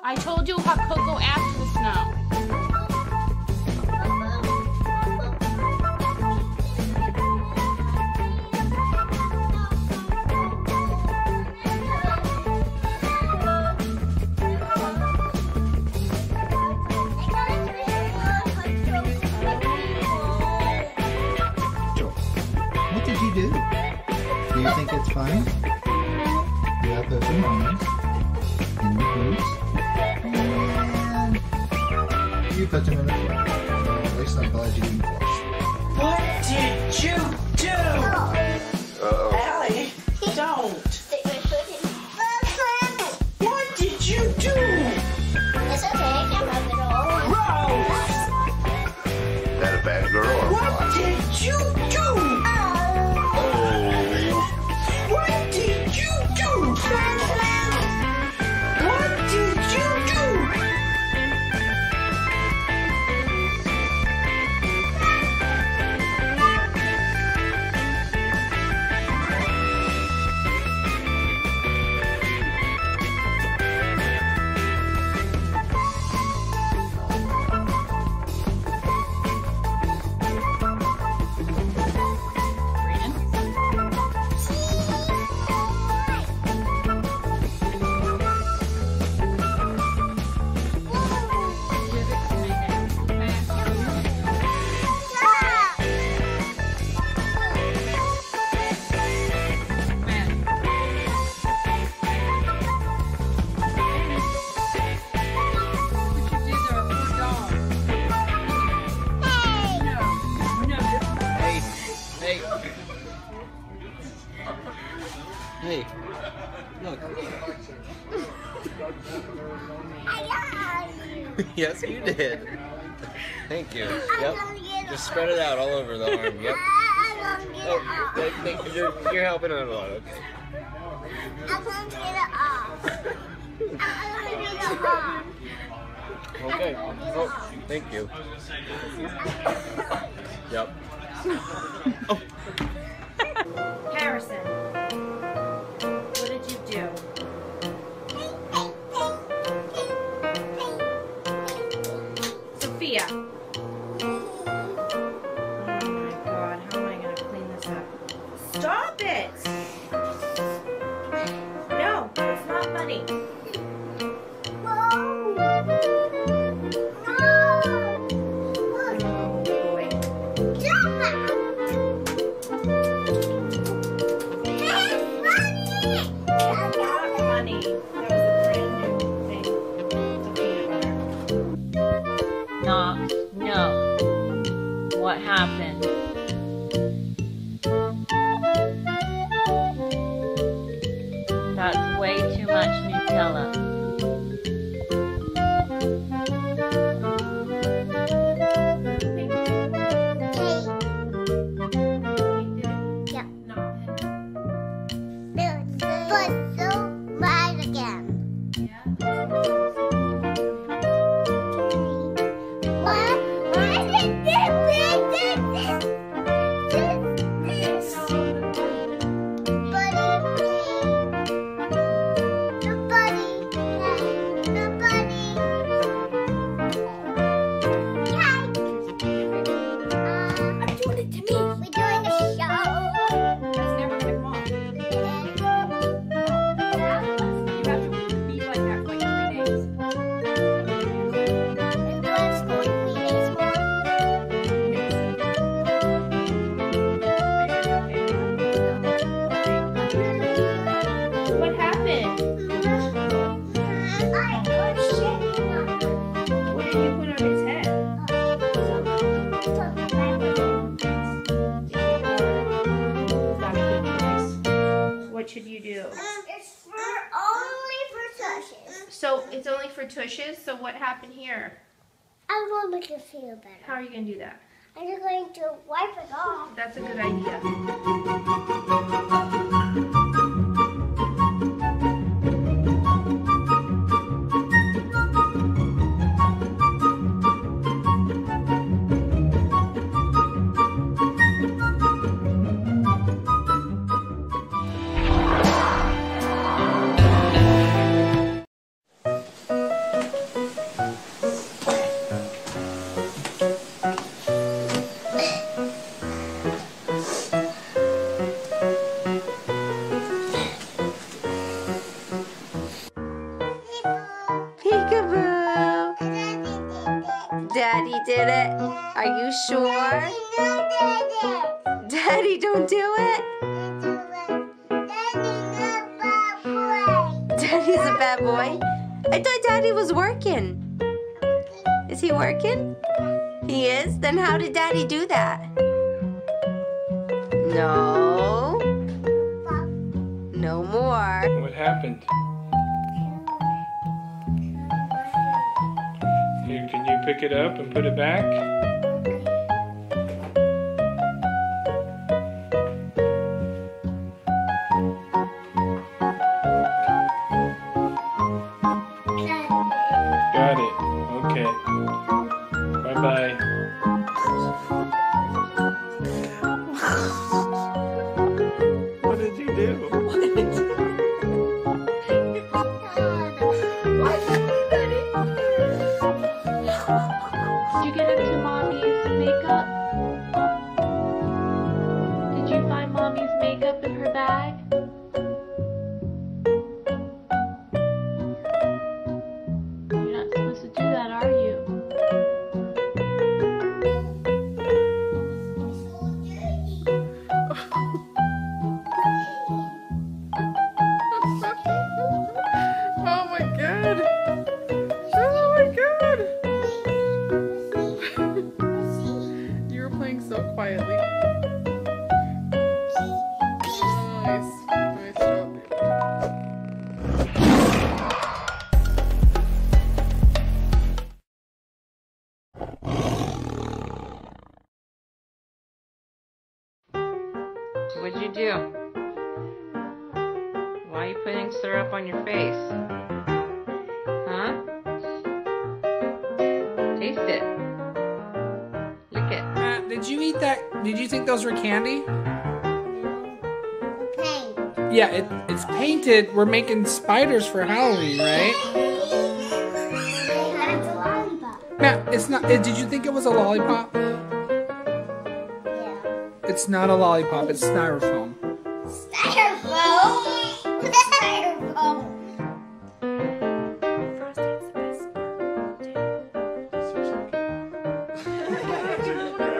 I told you about Coco after the snow. What did you do? Do you think it's funny? You have those bananas in the boots. Put them in Hey, look. yes, you did. Thank you. Yep. Just spread it out all over the arm. Yep. Oh, th- th- you're, you're helping out a lot. Okay. Okay. Oh, thank you. Yep. oh. Harrison, I'm So it's only for tushes. So what happened here? I'm going to make it feel better. How are you gonna do that? I'm just going to wipe it off. That's a good idea. Did it? Are you sure? Daddy, don't do it. Daddy's a bad boy. I thought Daddy was working. Is he working? He is? Then how did Daddy do that? No. No more. What happened? Can you pick it up and put it back? Why are you putting syrup on your face? Huh? Taste it. Lick it. Uh, did you eat that? Did you think those were candy? Yeah, it, it's painted. We're making spiders for Halloween, right? No, it's not. uh, Did you think it was a lollipop? Yeah. It's not a lollipop. It's styrofoam.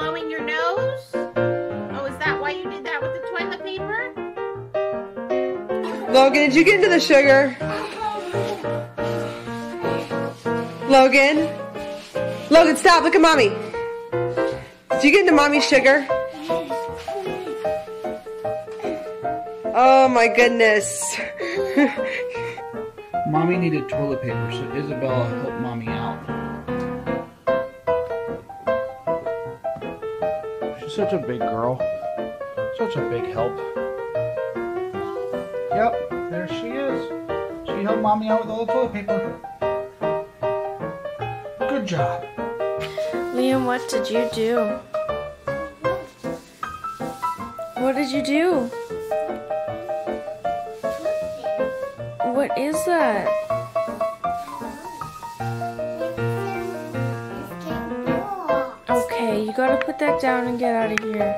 blowing your nose? Oh, is that why you did that with the toilet paper? Logan, did you get into the sugar? Logan? Logan, stop. Look at mommy. Did you get into mommy's sugar? Oh my goodness. Mommy needed toilet paper, so Isabella helped mommy out. Such a big girl. Such a big help. Yep, there she is. She helped mommy out with all the toilet paper. Good job. Liam, what did you do? What did you do? What is that? Gotta put that down and get out of here.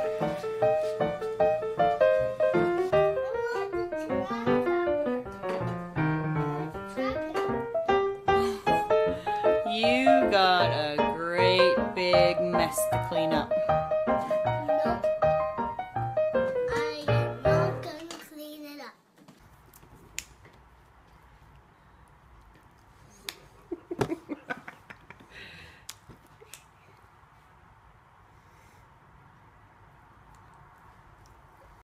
You got a great big mess to clean up.